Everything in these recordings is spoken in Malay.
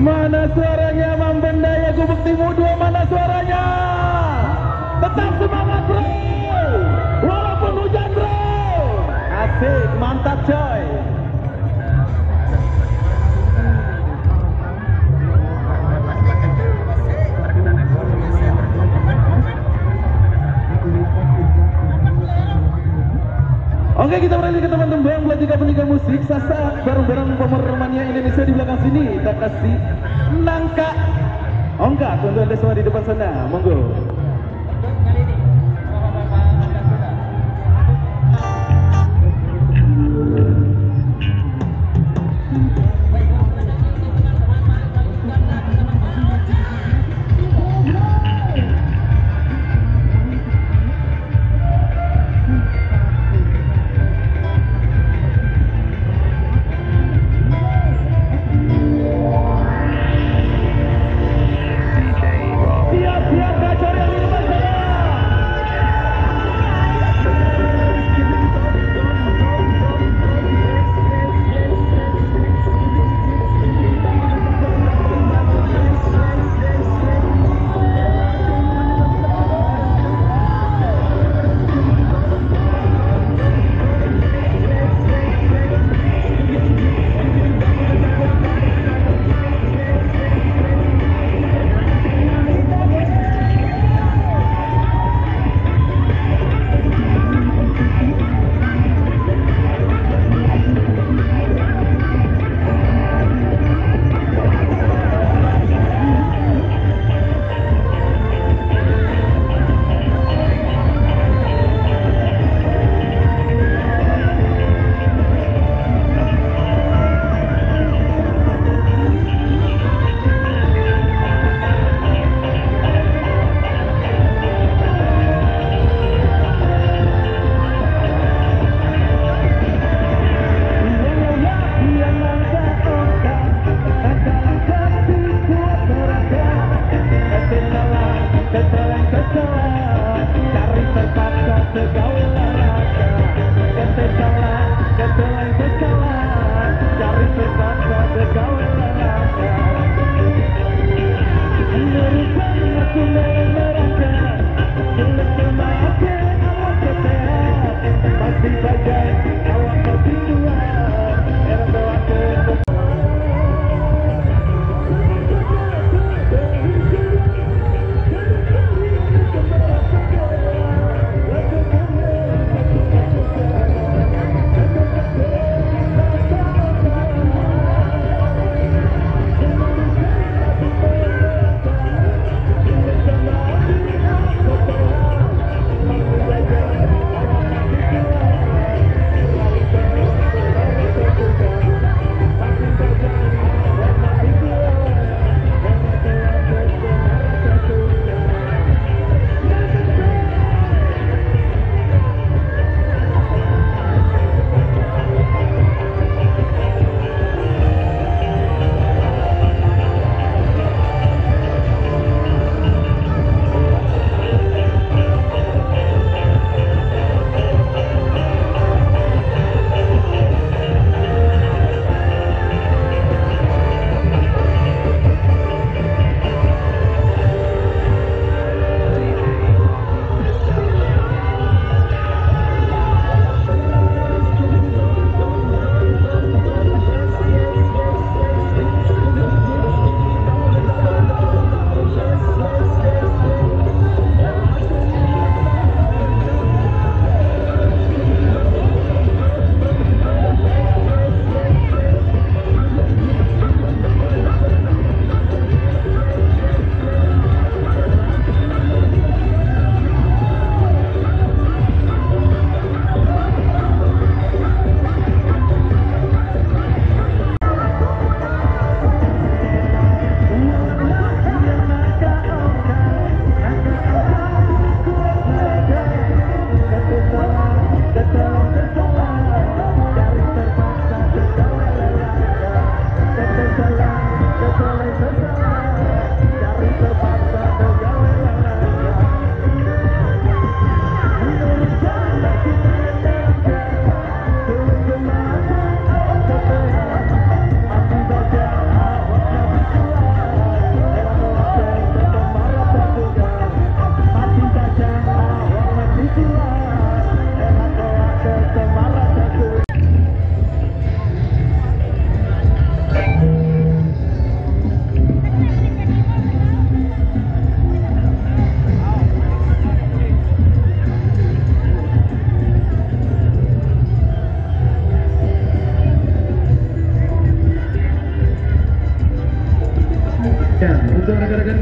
Mana suaranya Mambendaya Gubuk Timur 2 Mana suaranya? Tetap semangat bro! Walaupun hujan bro! Asik mantap pendidikan musik Sasa bareng-bareng pemermania Indonesia di belakang sini. Kita kasih. Nangka. Oh enggak, tuan-tuan semua di depan sana. Monggo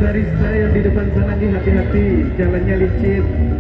Ya, rekan-rekan barista yang di depan sana nih hati-hati, jalannya licin.